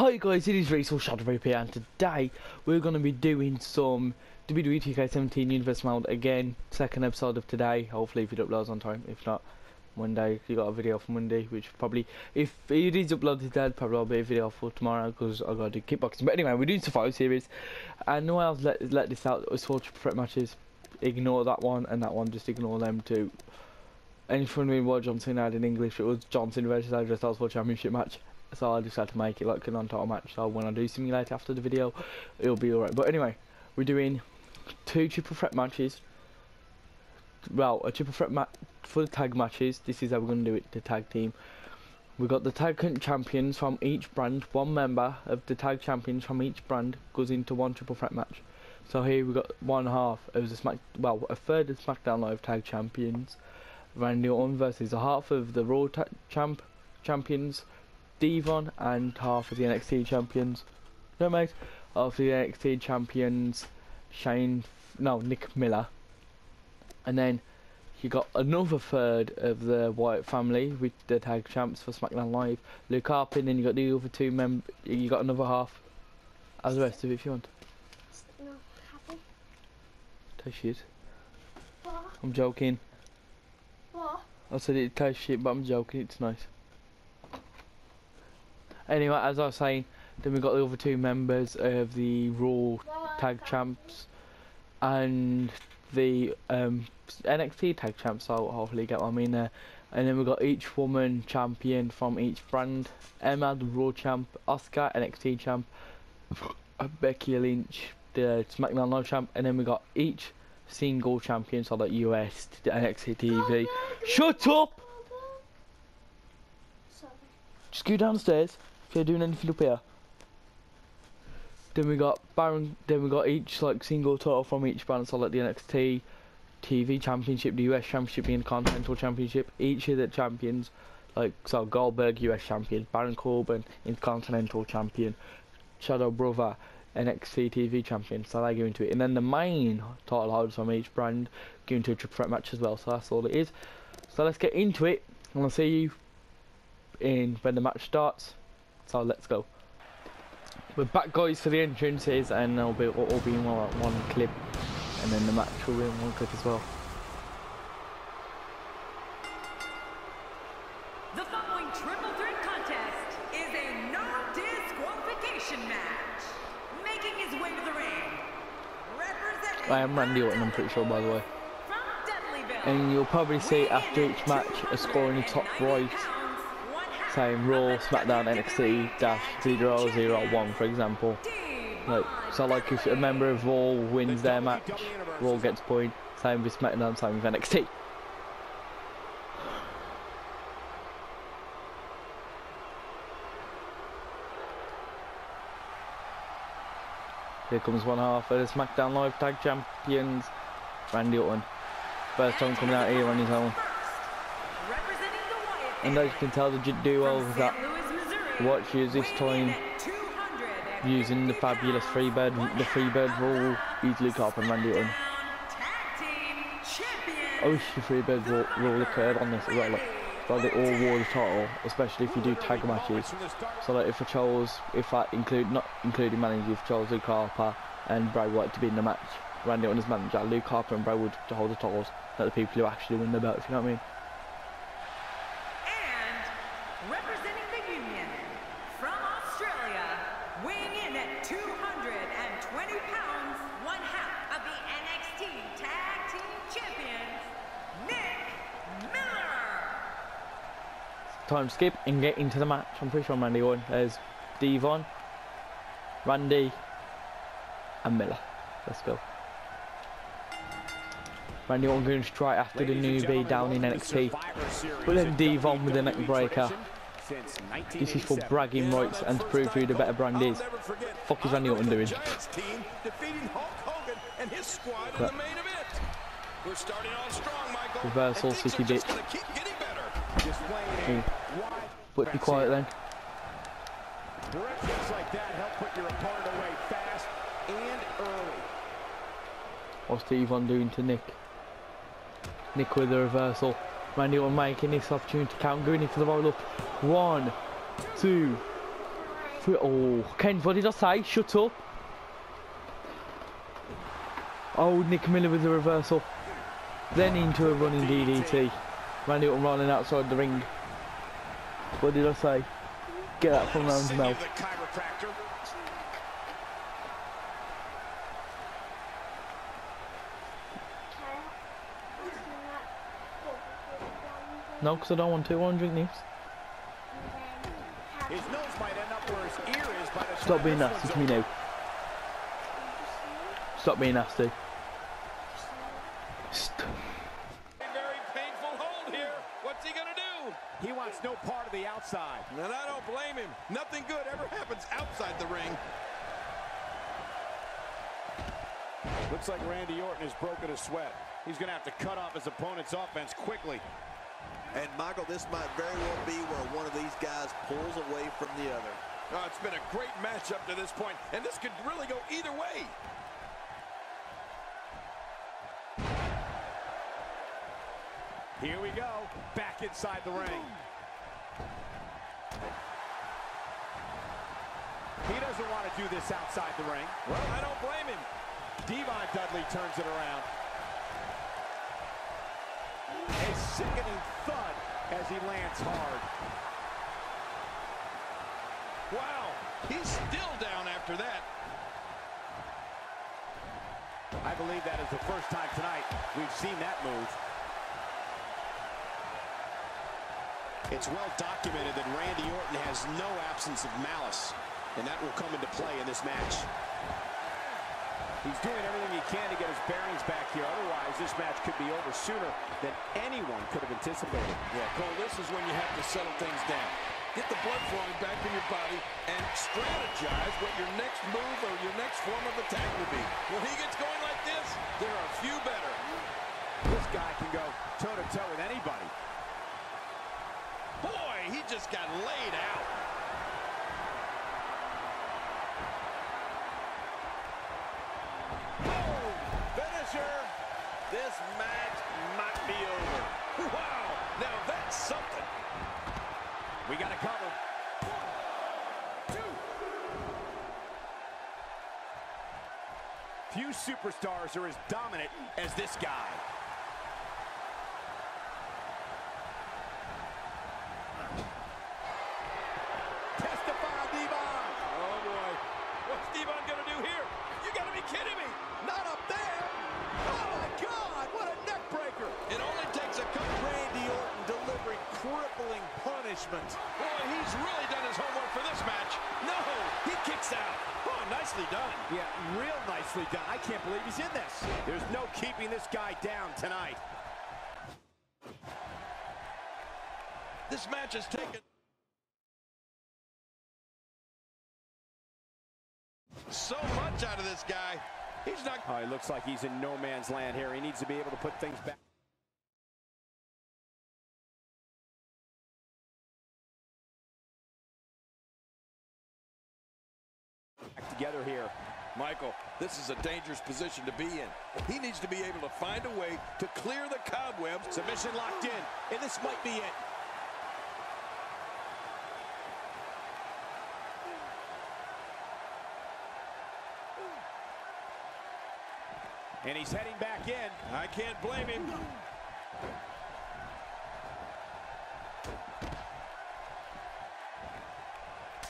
Hi guys, it is Rachel Shadow here and today we're going to be doing some WWE 2K17 Universe Mode again, second episode of today, hopefully if it uploads on time, if not Monday, you got a video for Monday, which probably, if it is uploaded today, probably will be a video for tomorrow because i got to do kickboxing, but anyway, we're doing Survival Series, and no one else let, let this out, it's all threat matches, ignore that one and that one, just ignore them too. And in front of me what John Cena had in English, it was Johnson versus Styles for championship match so I just had to make it like a non-title match so when I do simulate after the video it'll be alright. But anyway we're doing two triple threat matches. Well a triple threat match for the tag matches. This is how we're going to do it the tag team. We got the tag champions from each brand. One member of the tag champions from each brand goes into one triple threat match. So here we got one half of the smack well a third of SmackDown Live tag champions. Randy Orton versus a half of the Raw champ champions Devon and half of the NXT champions. No, mate. Half the NXT champions, Shane, no, Nick Miller. And then you got another third of the Wyatt family with the tag champs for SmackDown Live. Luke Harper, and then you got the other two mem. You got another half. As the rest of it, if you want. No, happy. Taste shit. What? I'm joking. What? I said it tastes shit, but I'm joking. It's nice. Anyway, as I was saying, then we got the other two members of the Raw Tag Champs and the um, NXT Tag Champs. So hopefully get what I mean there. And then we got each woman champion from each brand. Emma, the Raw Champ. Oscar, NXT Champ. Becky Lynch, the SmackDown Live Champ. And then we got each single champion, so like US, the NXT TV. Shut up! Sorry. Just go downstairs. If you're doing anything up here. Then we got Baron. Then we got each like single title from each brand. So like the NXT TV Championship, the US Championship, the Continental Championship. Each of the champions, like so Goldberg US Champion, Baron Corbin Intercontinental Champion, Shadow Brother NXT TV Champion. So they go into it, and then the main title holders from each brand go into a triple threat match as well. So that's all it is. So let's get into it. I'm gonna see you in when the match starts. So let's go. We're back guys for the entrances and they'll be all be in one, one clip and then the match will be in one clip as well. The following triple threat contest is a no disqualification match. Making his way to the ring. Representing I am Randy Orton, I'm pretty sure by the way. And you'll probably see after each match a score in the top right saying Raw, SmackDown, NXT, dash 001 for example. Like, so like if a member of Raw wins their match, Raw gets point, same with SmackDown, same with NXT. Here comes one half of the SmackDown Live Tag Champions, Randy Orton. First time coming out here on his own. And as you can tell, the duo that watches this time using the fabulous Freebird, the Freebird rule, easily Luke Harper and Randy Orton. I wish the Freebird rule, rule occurred on this as well. Like, like they all wore the title, especially if you do tag matches. So like if I chose, if I include, not including managers, if chose Luke Harper and Bray Wyatt to be in the match, Randy Orton as manager, Luke Harper and Bray Wyatt to hold the titles, like the people who actually win the belt, if you know what I mean. Representing the Union from Australia, weighing in at 220 pounds, one half of the NXT Tag Team Champions, Nick Miller. Time to skip and get into the match. I'm pretty sure I'm Randy Orton. There's Devon, Randy, and Miller. Let's go. Randy Orton going straight after the newbie down in NXT. But then Devon with the neck breaker. This is for bragging rights and to prove who the better brand is. Fuck is Randy Orton doing? Crap. Reversal, city bitch. Ooh. But be quiet then. Directions like that help put your opponent away fast and early. What's Devon doing to Nick? Nick with the reversal. Randy Orton making this opportunity count, going in for the roll up. One, two, Oh, Ken, what did I say? Shut up. Oh, Nick Miller with the reversal. Then into a running DDT. Randy Orton running outside the ring. What did I say? Get that from round his mouth. the chiropractor. Can I ask you that book with one No, because I don't want to. I want to drink this. and then have His nose might end up where his ear is by the Stop being nasty to me now. Stop being nasty. St- Very painful hold here. What's he gonna do? He wants no part of the outside. And I don't blame him. Nothing good ever happens outside the ring. Looks like Randy Orton has broken a sweat. He's going to have to cut off his opponent's offense quickly. And Michael, this might very well be where one of these guys pulls away from the other. Oh, it's been a great matchup to this point, and this could really go either way. Here we go. Back inside the ring. He doesn't want to do this outside the ring. Well, I don't blame him. Devon Dudley turns it around. A sickening thud as he lands hard. Wow, he's still down after that. I believe that is the first time tonight we've seen that move. It's well documented that Randy Orton has no absence of malice, and that will come into play in this match. He's doing everything he can to get his bearings back here. Otherwise, this match could be over sooner than anyone could have anticipated. Yeah, Cole, this is when you have to settle things down. Get the blood flowing back in your body and strategize what your next move or your next form of attack will be. When he gets going like this, there are few better. This guy can go toe-to-toe with anybody. He just got laid out. Boom! Finisher! This match might be over. Wow, now that's something. We got to cover. Few superstars are as dominant as this guy. Testify, Devon! Oh, boy. What's Devon going to do here? You got to be kidding me. Not up there! Oh, my God! What a neck breaker! It only takes a couple. Randy Orton delivering crippling punishment. Boy, he's really done his homework for this match. No, he kicks out. Oh, nicely done. Yeah, real nicely done. I can't believe he's in this. There's no keeping this guy down tonight. This match has taken so much out of this guy. He's not. Oh, he looks like he's in no man's land here. He needs to be able to put things back. together here. Michael, this is a dangerous position to be in. He needs to be able to find a way to clear the cobwebs. Submission locked in, and this might be it. And he's heading back in. I can't blame him.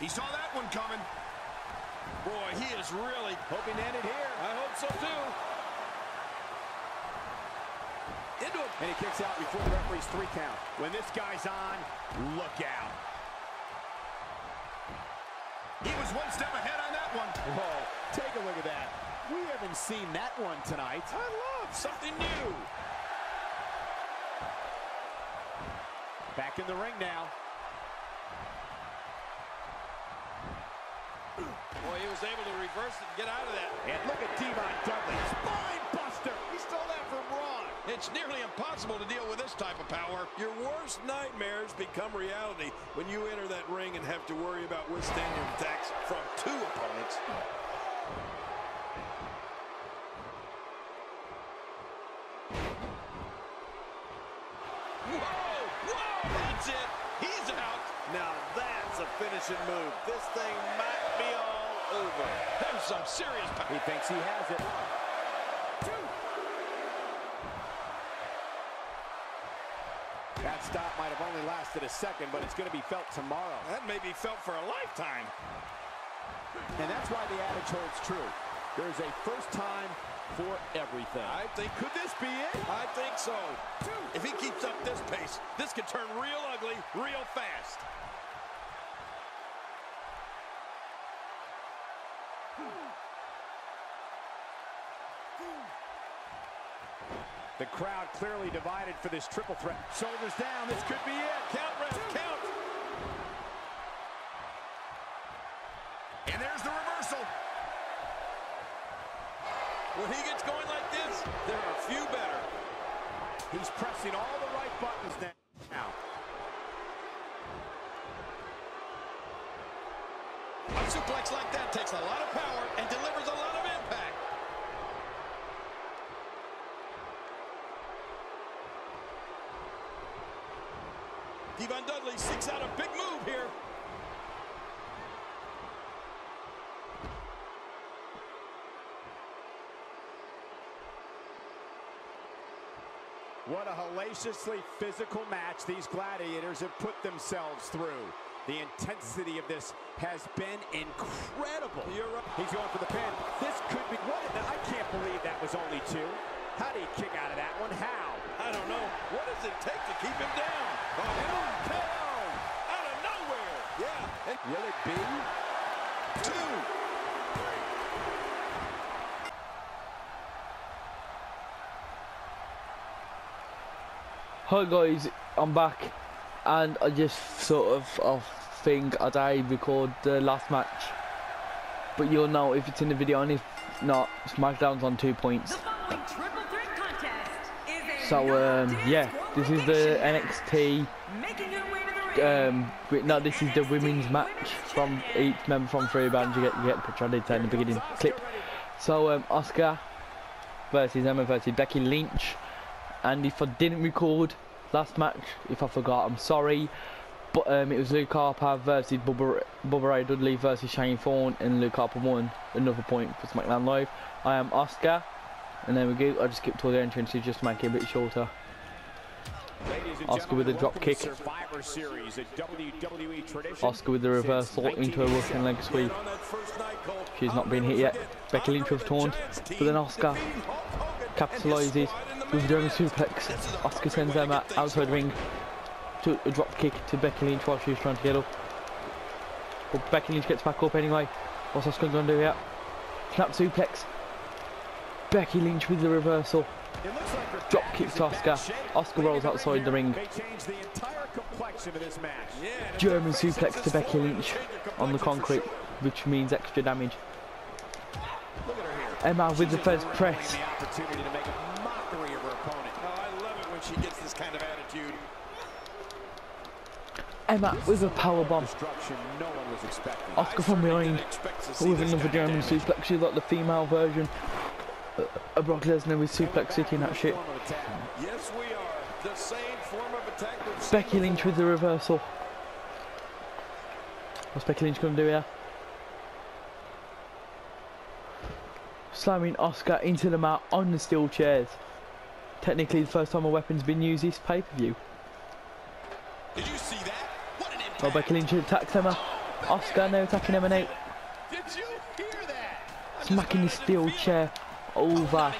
He saw that one coming. Boy, he is really. Hoping to end it here. I hope so too. Into it. And he kicks out before the referee's three count. When this guy's on, look out. He was one step ahead on that one. Whoa, take a look at that. We haven't seen that one tonight. I love something new. Back in the ring now. Boy, he was able to reverse it and get out of that. And look at Devon Dudley. Spine buster. He stole that from Braun. It's nearly impossible to deal with this type of power. Your worst nightmares become reality when you enter that ring and have to worry about withstanding attacks from two opponents. Whoa! Whoa! That's it! He's out! Now that's a finish. finishing move. This thing might be all over. There's some serious power. He thinks he has it. That stop might have only lasted a second, but it's going to be felt tomorrow. That may be felt for a lifetime. And that's why the adage holds true. There's a first time for everything. I think, could this be it? I think so. If he keeps up this pace, this could turn real ugly real fast. The crowd clearly divided for this triple threat. Shoulders down. This could be it. Count, ref, count. And there's the reversal. When he gets going like this, there are few better. He's pressing all the right buttons now. A suplex like that takes a lot of power and delivers a lot of impact. Devon Dudley seeks out a big move here. What a hellaciously physical match these gladiators have put themselves through. The intensity of this has been incredible. Right. He's going for the pin. This could be what? I can't believe that was only two. How did he kick out of that one? How? I don't know. What does it take to keep him down? Oh, KO out of nowhere. Yeah. And Will it be? two. Hi guys, I'm back, and I just sort of I think I record the last match, but you'll know if it's in the video, and if not, SmackDown's on two points. So um, yeah, this is the NXT. Um, no, this is the women's match from each member from three bands. You get you get picture I in the beginning clip. So um, Oscar versus Emma versus Becky Lynch. And if I didn't record last match, if I forgot, I'm sorry. But um, it was Luke Harper versus Bubba, Bubba Ray Dudley versus Shane Thorne, and Luke Harper won another point for SmackDown Live. I am Oscar, and there we go. I just skipped all the entrances just to make it a bit shorter. Oscar with a drop kick. Series, WWE. Oscar with the reversal into a Russian leg sweep. On that first night, Cole, She's not been hit yet. Becky Lynch was taunt, but then Oscar defeated Hulk Hogan and his capitalises with German suplex. This is a Oscar sends them get out things outside ring to a drop kick to Becky Lynch while she's trying to get up. But Becky Lynch gets back up anyway. What's Oscar going to do here? Snap suplex. Becky Lynch with the reversal. Drop back kick is to in bad Oscar. Oscar rolls outside the ring. German suplex to Becky Lynch on the concrete, which means extra damage. Emma with the first press. Emma with a power bomb. Oscar from behind. With another German suplex. She's like the female version of Brock Lesnar with suplex city and that shit. Form of attack. Yes, we are. The same form of attack Becky Lynch with the reversal. What's Becky Lynch going to do here? Slamming Oscar into the mat on the steel chairs. Technically, the first time a weapon's been used this pay per view. Did you see that? What an impact. Well, Becky Lynch attacks Emma. Oh, Oscar now attacking Emma now. Did you hear that? Smacking the steel chair over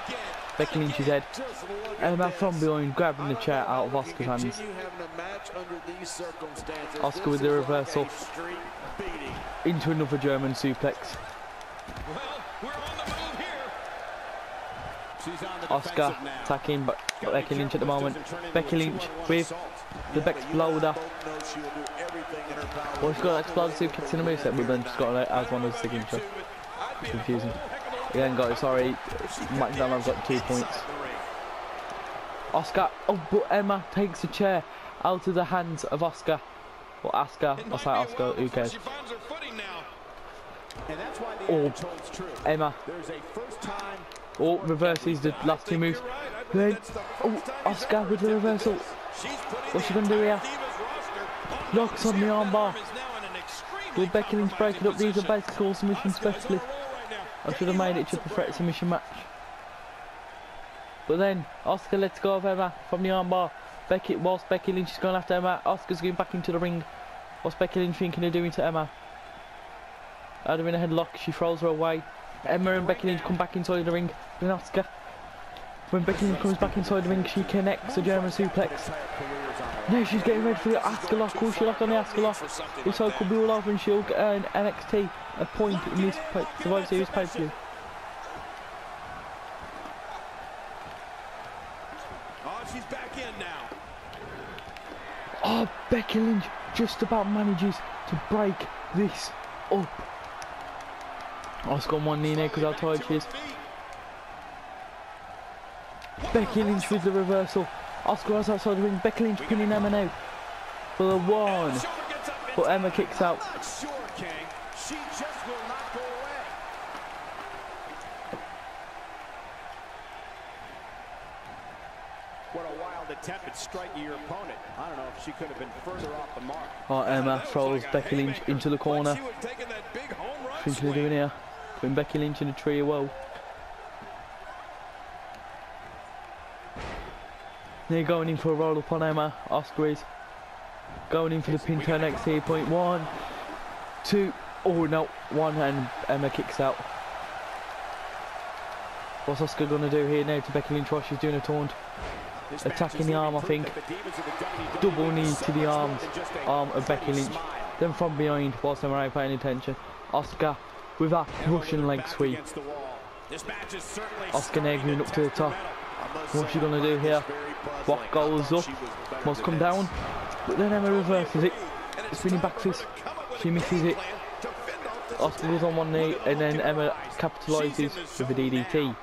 Becky Lynch's head. Just um, look at Emma from behind grabbing the chair out of Oscar's hands. continue having a match under these circumstances. Oscar with the reversal. Like a street beating. Into another German suplex. Well, we're on the move here. She's on the Oscar attacking but Becky Lynch at the moment. this doesn't turn into Becky Lynch with the Yeah, Bex but you and I Exploder. both know she'll do everything in her power Well, she's to got walk explode away suplex in the the moveset, but then she's got it as one of the signature. I'd be a Confusing. Whole heck of a lot Again, guys, sorry. She SmackDown, I've got two points. Oscar. Oh, but Emma takes the chair out of the hands of Oscar. Or Oscar. It I'll say Oscar. while Who cares? She finds her footing now. And that's why the Oh. adage holds true. Emma. There's a first time Oh, reverses the last two moves. right. Then, oh, first time he's Oscar with the reversal. this. She's putting What's she gonna do here? Divas on Knocks on the armbar. That arm is now in an extreme With Becky Lynch breaking up, these are basically all submission specialists. I should have made it triple threat submission match. But then, Oscar lets go of Emma from the armbar. Becky, whilst Becky Lynch is going after Emma, Oscar's going back into the ring. What's Becky Lynch thinking of doing to Emma? Had her in a headlock, she throws her away. Emma and Becky Lynch come back inside the ring. Then Oscar. When Becky Lynch comes back inside the ring, she connects a German suplex. Now she's getting ready for the lock. Will she lock on the? If so, could be all over and she'll earn NXT a point in this Survivor Series pay-per-view. Oh, she's back in now. Oh, Becky Lynch just about manages to break this up. Oh, Oscar on one knee now because how tired she is. Becky Lynch with the reversal. Oscar has outside the ring. Becky Lynch pinning Emma now for the one. Shoulder gets up and But Emma kicks out. Sure, She just will not go away. What a wild attempt at striking your opponent. I don't know if she could have been further off the mark. Oh, Emma throws like Becky Lynch into the corner. Like she was taking that big home run Thinking of swing. doing here. Putting Becky Lynch in a tree of They're going in for a roll up on Emma. Oscar is going in for the pin to NXT. Point one, two, oh no, one, and Emma kicks out. What's Oscar gonna do here now to Becky Lynch while she's doing a taunt? Attacking the arm, I think. that the divas of the WWE Double knee to the arms, than just a arm of Becky Lynch. Then from behind, whilst Emma ain't paying attention, Oscar with that Russian leg sweep. against the wall. This match is certainly Oscar Negrin to up to the top. Mettle. I must What's she gonna do here? What goes up? she was better Must come down. But then Emma reverses it. Spinning back fist. She misses it. Oscar goes on one knee and then Emma capitalises with a DDT.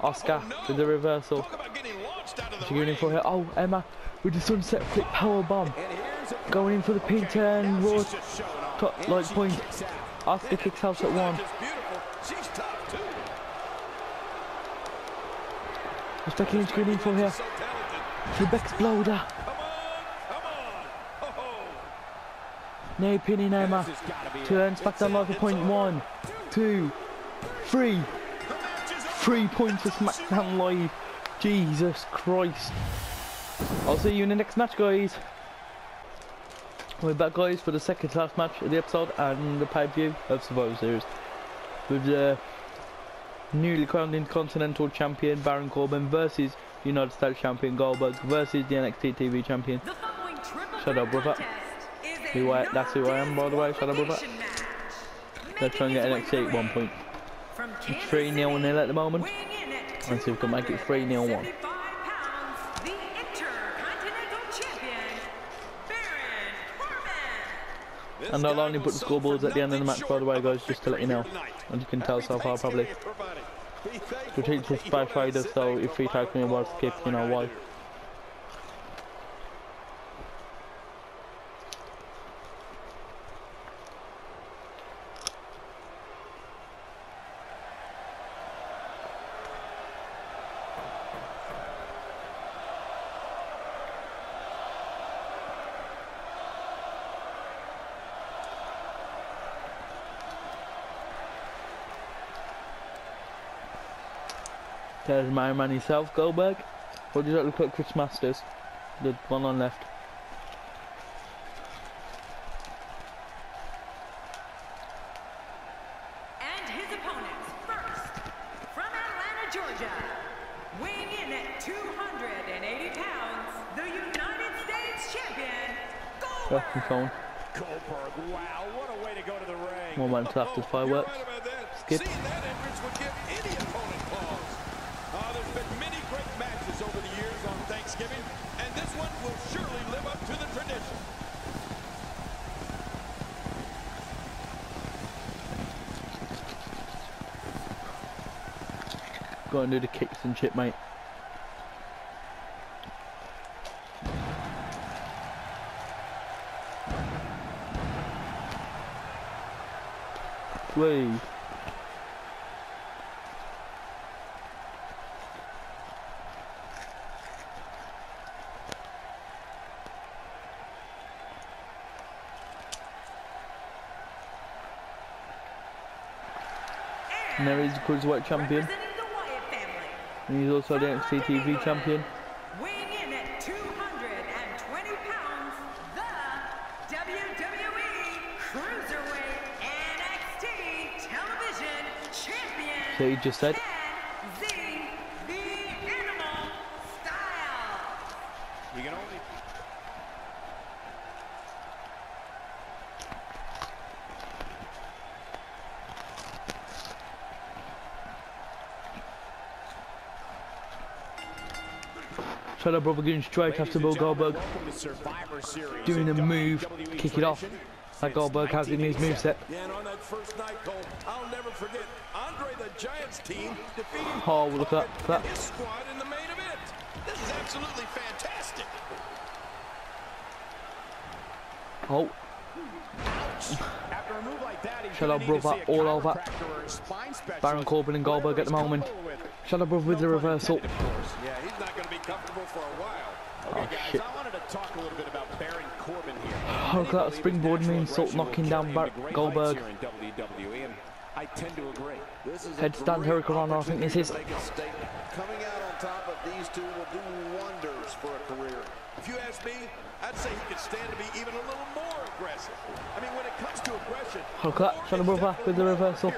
Oscar with the reversal. Talk about getting launched out of the She going in for her. Oh, Emma with the sunset flip power bomb. And here's a Going in for the pin turn. now Raw she's just showing off. top light point. Oscar kicks out at one. What's Becky Lynch in for here? On. Oh, Now pinning Emma. It. Turns back down like a point. One, two, three. Three points for SmackDown Live. Jesus Christ. I'll see you in the next match, guys. We're back, guys, for the second to last match of the episode and the pay-per-view of Survivor Series. With the newly crowned Intercontinental Champion Baron Corbin versus United States Champion Goldberg versus the NXT TV Champion. The following triple Shut up, brother. Who I- that's who I am, by the way. Shut up, brother. Let's try and get NXT at one point. ring. From Kansas 3 0 City, nil at the moment. Let's see if we can make it 3-0 one. 275 pounds, the Intercontinental Champion, Baron Corbin. And I'll only put the scoreboards at the end of the match, by the way, guys, just to let you know. And you can tell so far, probably. Strategic spy traders, so if he takes me a while to skip, There's my man himself, Goldberg. What does that look like Chris Masters? The one on left. And his opponents, first, from Atlanta, Georgia, weighing in at 280 pounds, the United States Champion, Off my Goldberg. phone. Goldberg, wow, what a way to go to the ring. One man after fireworks. Right. Skip. Seeing that entrance would give any opponent pause. There's been many great matches over the years on Thanksgiving, and this one will surely live up to the tradition. Go and do the kicks and shit, mate. Wait. And there is the Cruiserweight champion. Representing the Wyatt family. And he's also the NXT TV champion. Weighing in at 220 pounds, the WWE Cruiserweight NXT Television Champion. So he just said. Ken Z, the Animal Styles. You can only Shut up, brother, getting straight after Bill Goldberg. welcome to Survivor Series. Doing a move, WWE kick it off. Like Goldberg has in his moveset. And on that first night, Cole, I'll never forget Andre the Giant's team defeating Oh, look at that. his squad in the main event. This is absolutely fantastic. Oh, After a move like that, he's Shut gonna up, need to brother. All over. chiropractor or a spine specialist. Baron Corbin and Goldberg at the moment. comfortable with. shut up, brother, with the reversal. Yeah, he's not going to be comfortable for a while. Oh, Okay, guys, shit. I wanted to talk a little bit about Baron Corbin here. Oh, that springboard moonsault knocking down Bar Goldberg. WWE, I tend to agree. This is Headstand Hurricane I think this is. opportunity to make a statement. Coming out on top of these two will do wonders for a career. If you ask me, I'd say he could stand to be even a little more aggressive. I mean, when it comes to aggression, Look at that, brother, with the reversal. the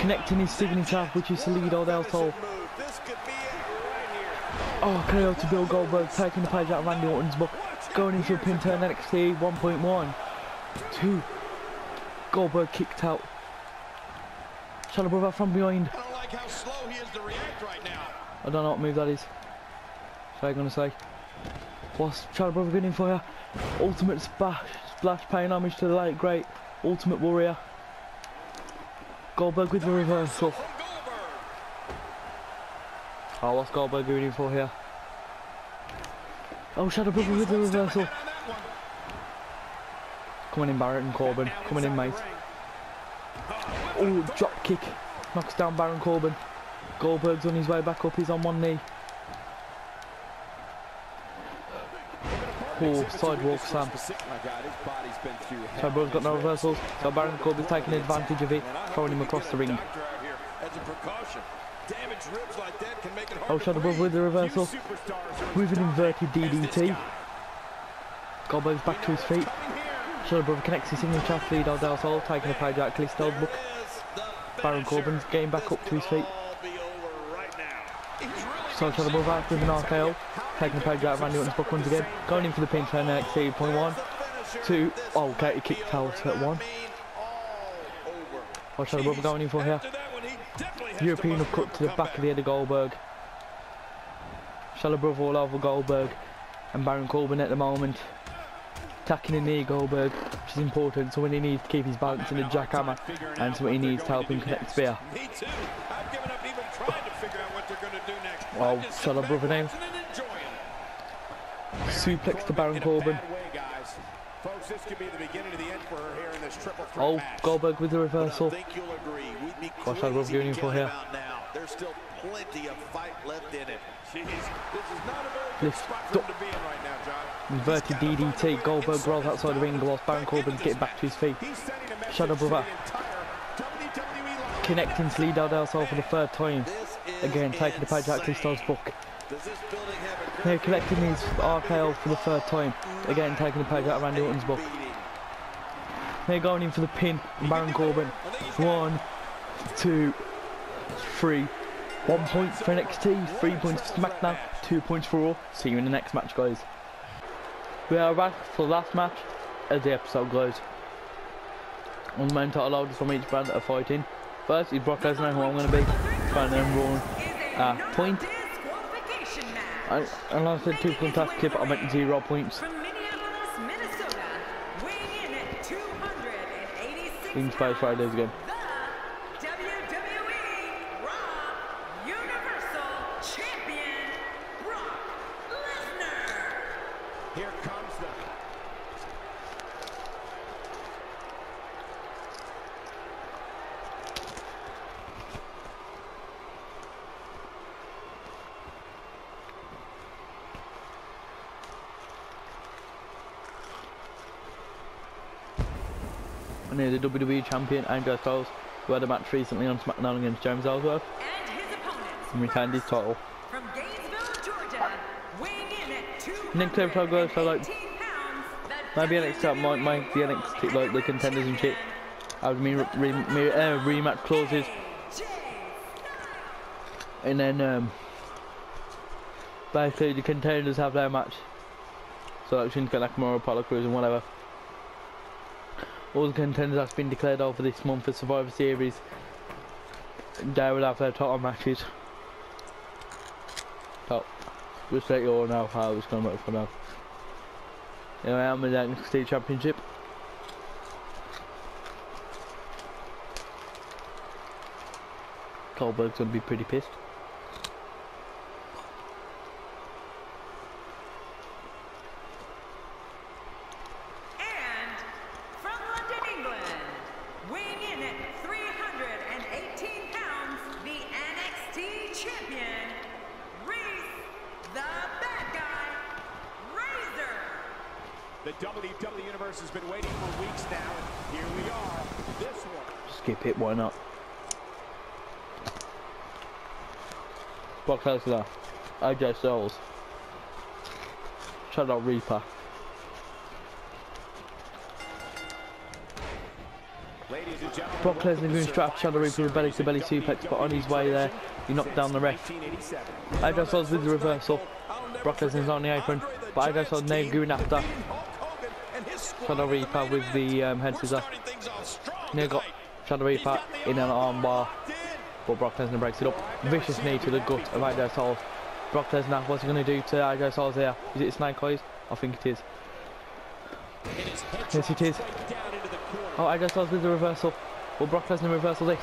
Connecting his signature, which is Salida del Sol. Move. This could be it right here. Oh, KO to Bill Goldberg, taking the page out of Randy Orton's book. Going into a pin turn NXT 1.1. 2. Goldberg kicked out. Up, brother, from behind. I don't like how slow he is to react right now. I don't know what move that is. What are you gonna say? What's Shadow Brother getting for you? Ultimate splash, splash paying homage to the late great Ultimate Warrior. Goldberg with the reversal. Oh, what's Goldberg going for here? Oh, Shadow Brother with the reversal. Coming in Barrett and Corbin. Coming in, mate. Oh, drop kick. Knocks down Baron Corbin. Goldberg's on his way back up. He's on one knee. Oh, sidewalk. Shadow Brother's got no reversals. So Baron Corbin's taking advantage of it, throwing him across the ring. Doctor out here As a precaution. Damaged ribs like that can make it hard Oh, to Shadow Brother with the reversal. Few superstars are With an inverted DDT. Goldberg's back to his feet. Shadow Brother connects his signature. Flido Del Sol taking a page out of Kalisto's book. Baron Corbin's getting back up to his feet. So Shadow Brother with an RKO. Taking a page out of Randy Orton's book once again. Oh, going in for the pin turn NXT point one. Two. Oh, okay, he kicked out at one. What's Shadow Brother going in for here? After that one, he definitely has European muster to the back of the head of Goldberg. Shadow all over Goldberg. And Baron Corbin at the moment. Attacking the knee Goldberg, which is important. So when he needs to keep his balance in the jackhammer. And so he needs to help him connect spear. Me too. I've given up even trying to figure out what they're going to do next. Wow, I'm just shut up, sitting back brother, now. watching and enjoying. Suplex to Baron Corbin. bad way, guys. Folks, this could be the beginning of the end for her here in this triple threat Oh. Goldberg with the reversal. Think you'll agree. We'd be Gosh, I'd crazy love to going in count for here. There's still plenty of fight left in it. Jeez, this is not a very good spot for him to be in right now, John. Inverted DDT. Goldberg rolls outside the ring whilst Baron Corbin getting back to his feet. He's sending a message Shadow to the Brother. entire WWE line. Connecting to Lee Del Sol for the third time. Again, taking the page out of insane. Kalisto's book. Does this building have a Here collecting his RKO for the third time. Again, taking the page out of Randy Orton's book. beating? They're going in for the pin. Baron Corbin. One, two, three. One point for NXT, three points for SmackDown, two points for Raw. See you in the next match, guys. We are back for the last match as the episode goes. On the main title orders from each brand that are fighting. First is Brock Lesnar, who I'm going to be trying to Raw. Uh, point. I, and I said two contest clip, I meant zero points. Minnesota, in at 286 Wing Spice pounds, Riders again. the WWE Raw Universal Champion, Brock Lesnar. Here comes the And then the WWE champion AJ Styles, who had a match recently on SmackDown against James Ellsworth And his opponents and retained his title. from Gainesville, Georgia, weighing in at Nick Clay Pro so like 218 pounds, the maybe NXT might make the NXT like the contenders and shit. I would mean re, re, uh, rematch clauses, and then um, basically the contenders have their match. So like Shinsuke Nakamura, Apollo Crews, and whatever. All the contenders that's been declared over this month for Survivor Series, they will have their title matches. Just let you all know how it's going to work for now. Here I am in the NXT Championship. Goldberg's going to be pretty pissed. And from London, England, weighing in at 318 pounds, the NXT champion, Reese the Bad Guy, Razor. The Has been waiting for weeks now, and here we are. This one. Skip it, why not? Brock Lesnar, AJ Styles, Shadow Reaper, Ladies and gentlemen, Brock Lesnar going to straight up Shadow Reaper with belly to belly suplex, but on his way there, he knocked down the ref. 1987. AJ Styles with the reversal. Brock Lesnar's on the apron, but AJ Styles now going after Shadow Reaper with the um, head scissor. Now got Shadow Reaper in an armbar, but Brock Lesnar breaks it up. Vicious knee to the gut of AJ Styles. Brock Lesnar, what's he going to do to AJ Styles here? Is it Snake Eyes? I think it is. Yes, it is. Oh, AJ Styles with the reversal. Will Brock Lesnar reversal this?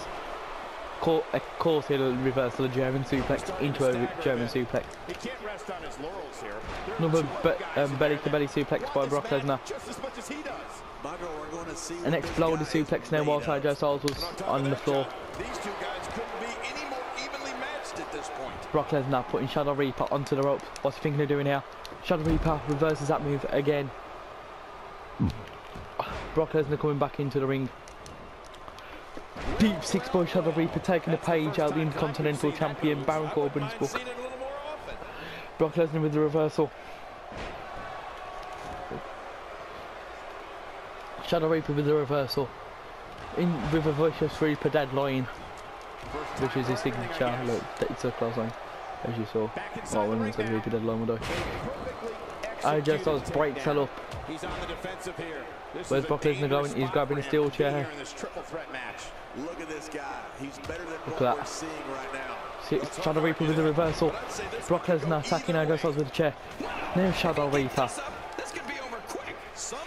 Uh, caught he'll reversal a German suplex into a German suplex. He can't rest on his laurels here. Another be- um, belly to belly suplex by Brock Lesnar. Just as much as he does. Michael, we're to An exploder suplex now made whilst of. AJ Styles was on top on of the floor. These two guys couldn't be any more evenly at this point. Brock Lesnar putting Shadow Reaper onto the ropes. What's he thinking of doing here? Shadow Reaper reverses that move again. Brock Lesnar coming back into the ring. Deep six by Shadow Reaper taking a page out of the Intercontinental Champion Baron Corbin's book. seen it a little more often. Brock Lesnar with the reversal. Shadow Reaper with the reversal. In with a vicious Reaper deadline, which is his signature. Look, it's a close line, as you saw. Oh, when it's a Reaper deadline, would I? Styles executed breaks that up. He's on the defensive here. This Where's Brock Lesnar going? He's grabbing a steel chair. here in this triple threat match. Look at this guy. He's better than Look what that. we're seeing right now. See, Shadow Reaper with the reversal. Brock Lesnar attacking Styles with a chair. Now Shadow Reaper.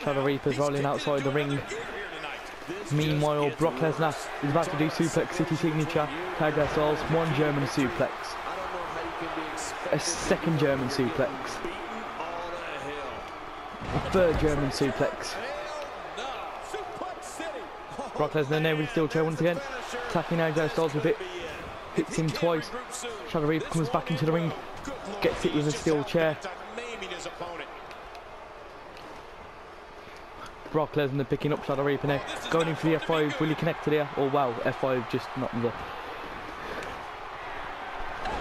Shadow Reaper's rolling outside the ring. Meanwhile, Brock Lesnar is about to do Suplex City signature. AJ Styles, one German suplex. A second German suplex. A third German suplex. Brock Lesnar now with steel chair once again. Attacking Styles with it. Hits him twice. Shadow Reaper comes back into the ring. Gets it with a steel chair. His. Brock Lesnar picking up Shadow Reaper now. Going in for the F5. Will he connect to there? Oh wow, F5 just not the.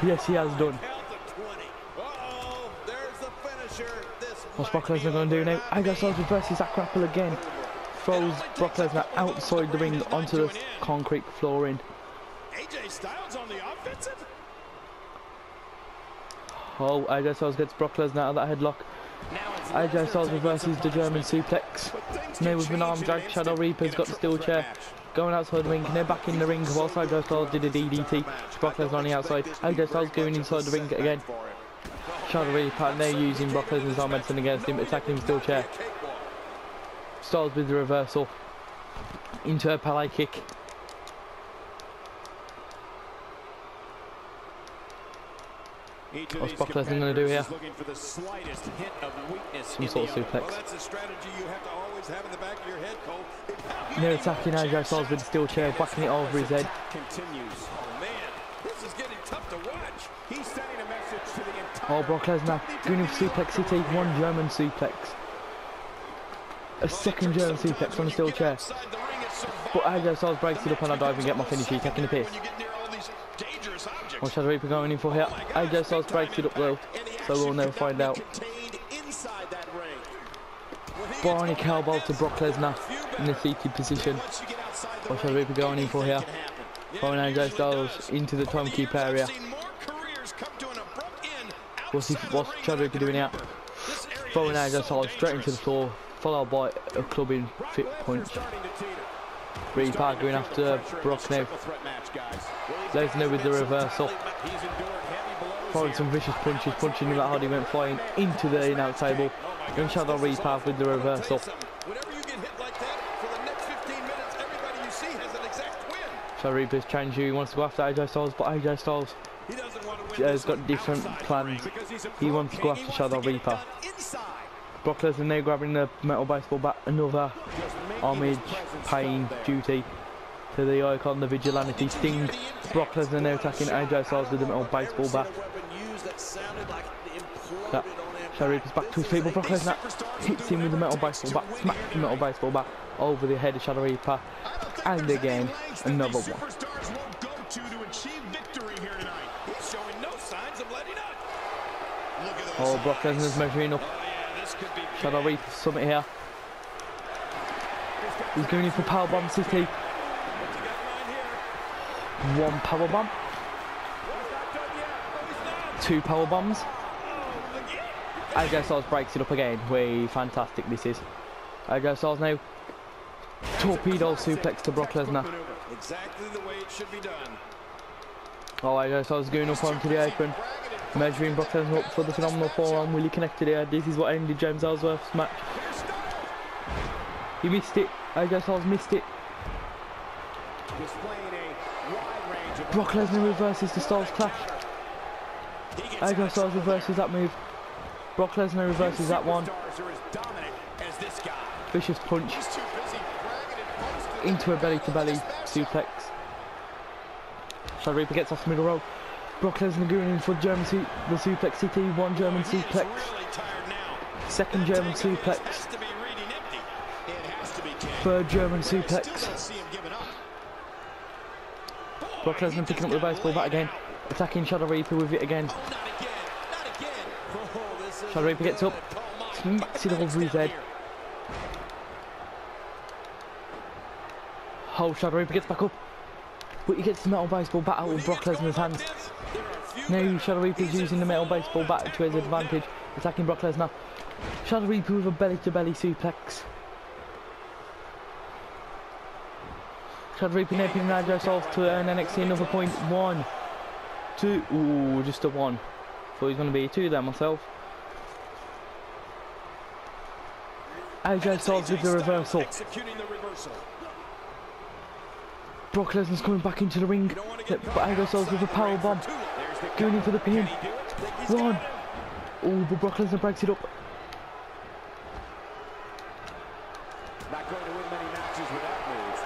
Yes, he has done. Count to 20. Uh-oh, there's the finisher. What's Brock Lesnar going to do now? AJ Styles reverses that grapple again. Throws Brock Lesnar outside the ring onto the concrete flooring. AJ Styles on the offensive? Oh, AJ Styles gets Brock Lesnar out of that headlock. AJ Styles reverses the German suplex. Now with an arm drag, Shadow Reaper's got the steel chair. Going outside the ring, now back in the ring whilst AJ Styles did a DDT. Brock Lesnar on the outside. AJ Styles going inside the ring again. Shadow Reaper now using Brock Lesnar's arm medicine against him, attacking him steel chair. Styles with the reversal. Into a Pele kick. Each of What's Brock Lesnar gonna do competitors here? is looking for the slightest hint of weakness Some sort of suplex. Well, that's a strategy you have to always have in the back of your head, Cole. Now attacking AJ Styles with the steel chair, whacking it over his head. Continues. Oh, man, this is getting tough to watch. He's sending a message to the entire Oh, Brock Lesnar going in for Suplex City, one German suplex. A second German suplex on the steel chair. Outside the ring But AJ Styles breaks it up and I dive and get my finish. He's taking the piss. What's Shadow Reaper going in for here? AJ Styles breaks it up though, so we'll never find out. Barney cowbell to Brock Lesnar in the seated position. What's Shadow Reaper going in for here? Throwing AJ Styles into the timekeeper area. What's, he, what's Shadow Reaper doing here? Throwing AJ Styles straight into the floor, followed by a clubbing fit punch. Reaper going after Brock now. Lesnar with the reversal. Throwing some vicious punches, punching him that hard he went flying into the in-out table. And Shadow Reaper with the reversal. Whenever you get hit like that, for the next 15 minutes, everybody you see has an exact win. Shadow Reaper's changed you, he wants to go after AJ Styles, but AJ Styles He doesn't want to win has got different plans. He wants to go after Shadow Reaper. Brock Lesnar now grabbing the metal baseball bat, another homage, pain, duty to the icon, the vigilante Sting. Brock Lesnar now attacking AJ Styles with the metal baseball bat. That Shadow Reaper's back to his feet, but Brock Lesnar hits him with the metal baseball bat, smacks the metal baseball bat over the head of Shadow Reaper, and again, another one. Go to to achieve victory here tonight. He's showing no signs of letting up. Look at those Oh, Brock Lesnar's measuring up. Oh, yeah, this could Shadow Reaper summit here. He's going in for Powerbomb City. One power bomb. Two power bombs. AJ Styles breaks it up again. Way fantastic this is. AJ Styles now. Torpedo suplex to Brock Lesnar. exactly the way it should be done. Oh, AJ Styles going up onto the apron. Measuring Brock Lesnar up for the phenomenal forearm. Will he connect here? This is what ended James Ellsworth's match. He missed it. AJ Styles missed it. Brock Lesnar reverses the Styles clash. AJ Styles reverses that move. Brock Lesnar reverses that one. Vicious punch into a belly to belly suplex. Shadow Reaper gets off the middle rope. Brock Lesnar going in for German su the suplex city. One German suplex. Second German suplex. Third German suplex. Brock Lesnar picking up the baseball bat again. Attacking Shadow Reaper with it again. Shadow Reaper gets up. Smacks it over his head. Oh, Shadow Reaper gets back up. But he gets the metal baseball bat out of Brock Lesnar's hands. Now Shadow Reaper is using the metal baseball bat to his advantage. Attacking Brock Lesnar. Shadow Reaper with a belly-to-belly suplex. Now pinning AJ Styles to earn NXT another point. One, two, ooh, just a one. Thought he was going to be a two there myself. AJ Styles with the reversal. The reversal. Brock Lesnar's coming back into the ring. But AJ Styles with a power bomb. Going in for the pin. One. Oh, but Brock Lesnar breaks it up. Not going to win many matches with that move.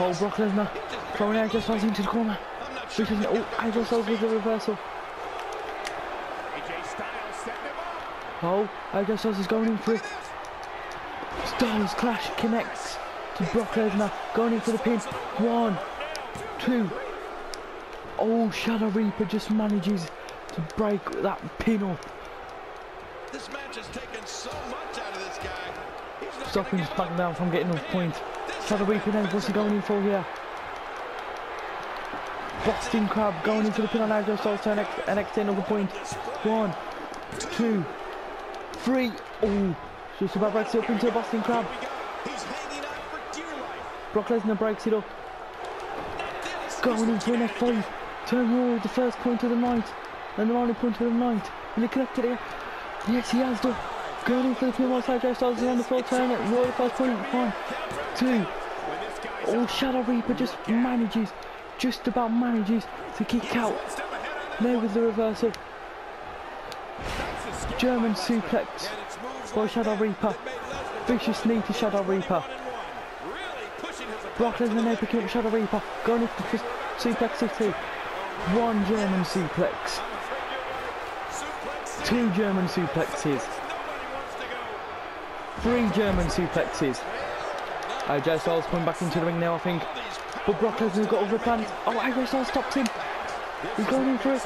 Oh, Brock Lesnar throwing AJ Styles into the corner. Which is oh, AJ Styles with the reversal. AJ Styles setting him up. Oh, AJ Styles is going in for it. Styles Clash connects to Brock Lesnar. Going in for the pin. One, two. Oh, Shadow Reaper just manages to break that pin up. This match has taken so much out of this guy. Stopping gonna give up. SmackDown from getting a point. Shadow Reaper now, what's he going in for here? Boston Crab going into the pin on Styles to NXT, NXT another point. One, two, three. Oh, just about breaks it up into a Boston Crab. On. Brock Lesnar breaks it up. Going into an F5. Turn Raw, the first point of the night. And the only point of the night. And he connected it? Yes, he has done. Going in for the pin AJ Styles is on the floor. Turn. Raw, first point. One, two. Oh, Shadow Reaper just manages, just about manages to kick out. Now with the reversal. German suplex by Shadow Reaper. Vicious knee to Shadow Reaper. Really pushing his Brock Lesnar now picking up Shadow Reaper. Going into the suplex city. One German suplex. Two German suplexes. Three German suplexes. Uh, AJ Styles coming back into the ring now, I think. But Brock Lesnar's got other plans. Oh, AJ Styles stops him. He's going in for it.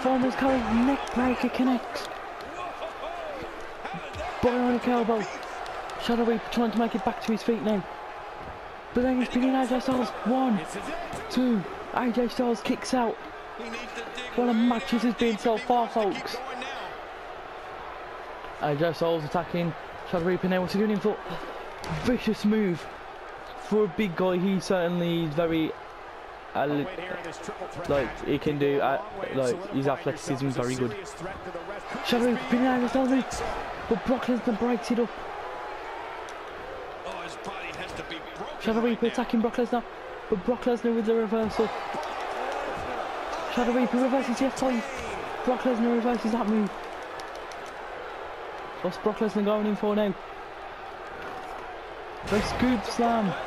Fireman's carry, neck breaker connects. Bionic elbow. Shadow Reaper trying to make it back to his feet now. But then he's pinning AJ Styles. One, two. AJ Styles kicks out. What a match this has been so far, folks. AJ Styles attacking. Shadow Reaper now. What's he doing in for? Vicious move. For a big guy, he certainly is very. Uh, like he can do. Uh, like his athleticism is very good. Shadow pinning AJ Styles, but Brock Lesnar breaks it up. Oh, his body has to be broken Shadow Reaper attacking Brock Lesnar, but Brock Lesnar with the reversal. Shadow Reaper reverses the F5. Brock Lesnar reverses that move. What's Brock Lesnar going in for now? The scoop slam. Well.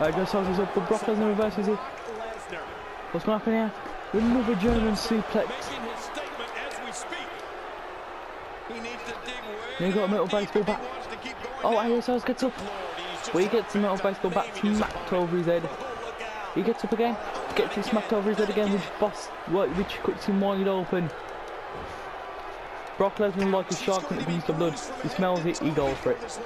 I just holds up, but Brock Lesnar reverses it. What's going to happen here? Another German suplex. He got a metal baseball bat. Oh, now. Gets up. But he a gets the metal baseball bat smacked over his head. He gets up again, gets smacked over his head again, which boss, which cuts him wide open. Brock Lesnar like a shark when it comes to blood. He smells it, he goes for it.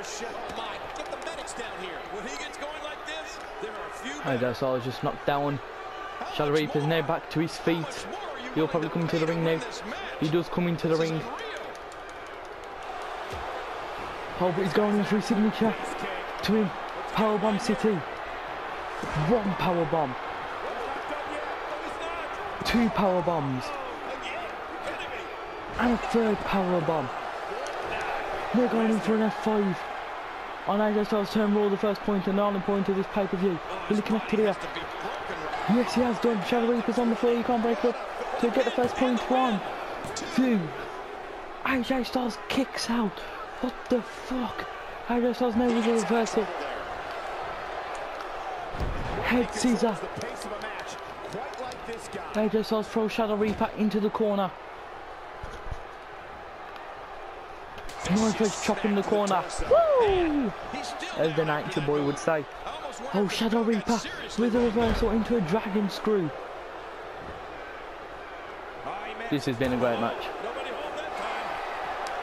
This one's over. Another shot. Oh my, get the medics down here. When he gets going like this, there are a few AJ Styles just knocked down. Shadow Reaper's now back to his feet. He'll probably come into the ring now. He does come into the ring. Oh, but he's going in for his signature. To him. Powerbomb City. One power bomb. Two power bombs. Oh, and a third power They're going in for an F5. On AJ Styles turn raw the first point and Arlen point of this pay-per-view. Will he connect to the? Yes, he has done. Shadow Reaper's on the floor. You can't break up. To get the first point. One, two. AJ Styles kicks out. What the fuck? AJ Styles now with a reversal. Head scissor. The pace of a match, quite like this guy. AJ Styles throws Shadow Reaper into the corner. Knife edge chop in the corner. Woo! As the Nature Boy would say. Oh, Shadow Reaper with a reversal into a Dragon Screw. This has been a great match.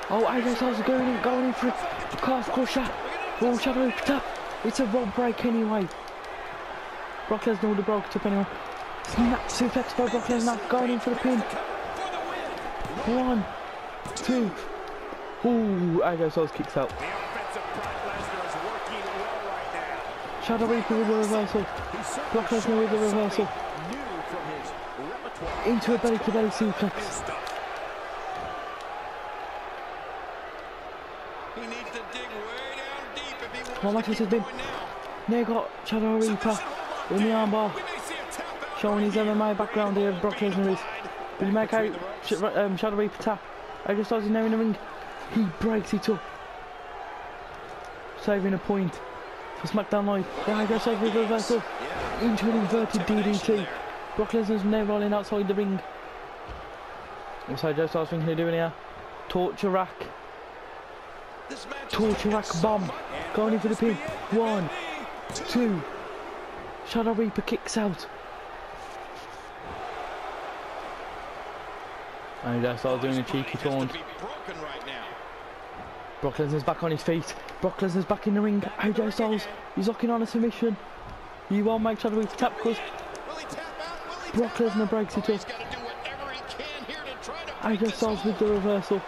Oh, AJ Styles going in, going in for a calf crusher. Oh, Shadow Reaper tap. It's a rope break anyway. Brock Lesnar would have broke it up anyway. Snap suplex by Brock Lesnar, going in for the pin. One, two. Ooh, AJ Styles kicks out. The offensive Brock Lesnar is working well right now. Shadow Reaper with a reversal. Brock Lesnar with a reversal. New from his repertoire. Into a belly to belly suplex. He needs to dig way down deep if he wants How much to has keep it been? going now. Now got Shadow Reaper in the armbar. We may see a tap Showing his MMA background here, Brock Lesnar is. Will he make out um, Shadow Reaper tap? AJ Styles is now in the ring. He breaks it up. Saving a point for SmackDown Live. Then AJ Styles with a reversal into an inverted DDT. Brock Lesnar's now rolling outside the ring. What's AJ Styles thinking of doing here? Torture rack. Torture rack bomb. Going in for the pin. One, two. Shadow Reaper kicks out. And AJ Styles doing a cheeky taunt. be broken right now. Brock Lesnar's back on his feet. Brock Lesnar's back in the ring. AJ Styles, he's locking on a submission. You won't make Shadow Reaper tap because Will tap out? Will he Brock Lesnar breaks it up. got to do whatever he can here to try to break AJ Styles with the reversal.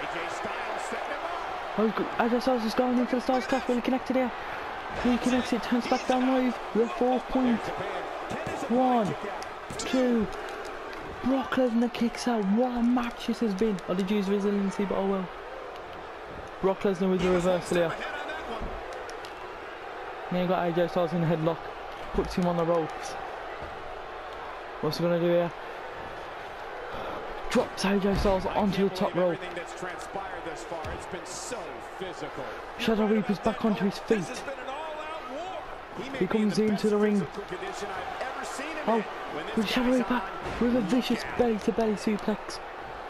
AJ Styles setting him up. Oh. AJ Styles is going in for the Styles clash. Will he connect it here? He connects it, turns back down live. The fourth point. One, two. Brock Lesnar kicks out. What a match this has been. I did use resiliency, but oh well. Brock Lesnar with the reversal here. Now you got AJ Styles in the headlock. Puts him on the ropes. What's he gonna do here? Drops AJ Styles onto the top rope. So. Shadow Reaper's back onto his feet. He, comes into the ring. Oh, in. When with Shadow guy's with a vicious belly to belly suplex.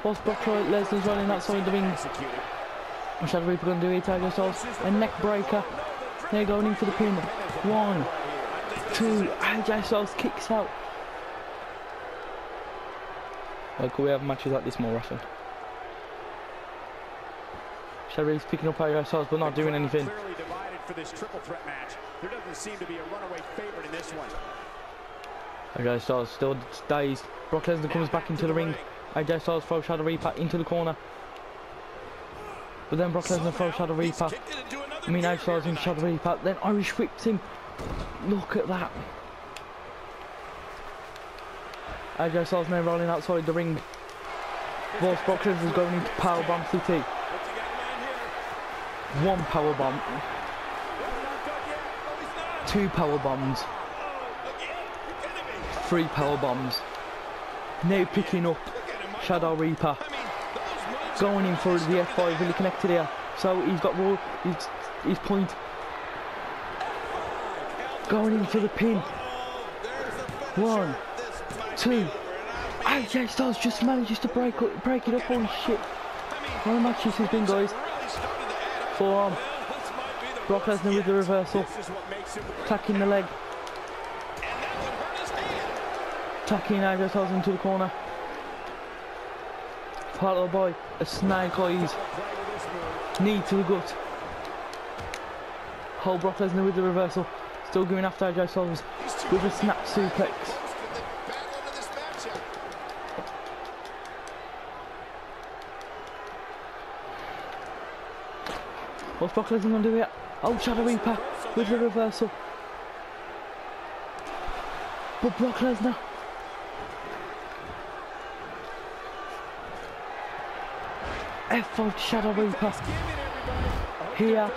Whilst Brock Lesnar's running outside the ring. executed. Shadow Reaper going to do it, AJ Styles. A neck breaker. They're going in for the pin. One, two. AJ Styles kicks out. Like, could we have matches like this more often? Shadow Reaper's picking up AJ Styles, but not doing anything. Clearly divided for this triple threat match. There doesn't seem to be a runaway favorite in this one. AJ Styles still dazed. Brock Lesnar comes back into the ring. AJ Styles throws Shadow Reaper into the corner. But then Brock Lesnar throws Shadow Reaper. I mean, AJ Styles tonight. Shadow Reaper. Then Irish whips him. Look at that. AJ Styles now rolling outside the ring. Whilst Brock Lesnar's going into Powerbomb City. What's he got in mind here? One powerbomb, two power bombs, Oh, again? You're kidding me. Three power bombs. Now picking up. Shadow Reaper. Going in for the F5 really connected here. So he's got raw, he's, his point. Going in for the pin. One, two. Ah, AJ Styles just manages to break up, break it up. Holy shit! A match this has been, guys. Forearm. Brock Lesnar with the reversal, attacking the leg, attacking AJ Styles into the corner. Followed boy, a snake eyes, knee to the gut. Hold Brock Lesnar with the reversal, still going after AJ Styles with a snap suplex. What's Brock Lesnar gonna do here? Oh, Shadow Reaper with the reversal. But Brock Lesnar. F5 Shadow Reaper. Here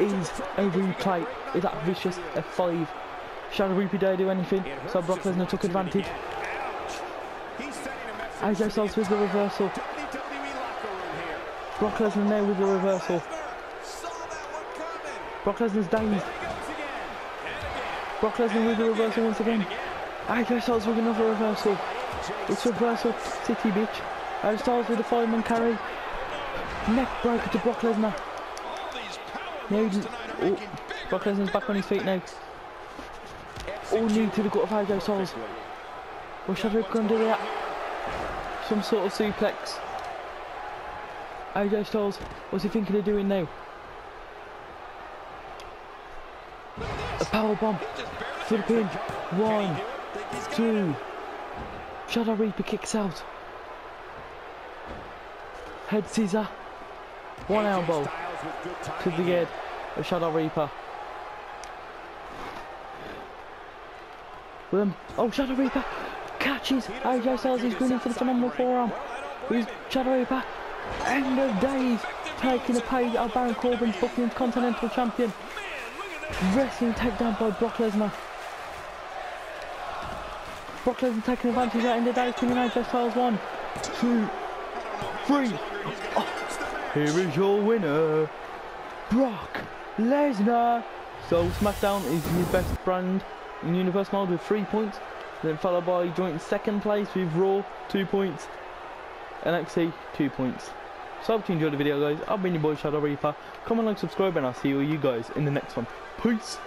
is a replay. Is that vicious? F5. Shadow Reaper dare do anything, so Brock Lesnar took advantage. AJ Styles with the reversal. Brock Lesnar now with the reversal. Brock Lesnar's dazed. Brock Lesnar with the reversal once again. AJ Styles with another reversal. It's reversal city bitch. AJ Styles with the fireman carry. Neck breaker to Brock Lesnar. Moves he- oh, Brock Lesnar's back on his feet now. All knee to the gut of AJ Styles. What's Shadow going do that? Some sort of suplex. AJ Styles, what's he thinking of doing now? A power bomb for the pin. One, two. Shadow Reaper kicks out. Head scissor. One elbow Styles with good to the head of Shadow Reaper. Boom. Oh, Shadow Reaper catches AJ Styles. He's going in for the phenomenal forearm. He's Shadow Reaper. End of days. Taking a page out of Baron Corbin's booking Continental Champion. Wrestling takedown by Brock Lesnar. Brock Lesnar taking advantage of that end of days. Pinning AJ Styles. One, two, three. Here is your winner. Brock Lesnar. So SmackDown is his best brand in Universe Mode with three points. Then followed by joint second place with Raw, two points. And NXT, two points. So I hope you enjoyed the video guys. I've been your boy Shadow Reaper. Comment, like, subscribe and I'll see all you guys in the next one. Peace.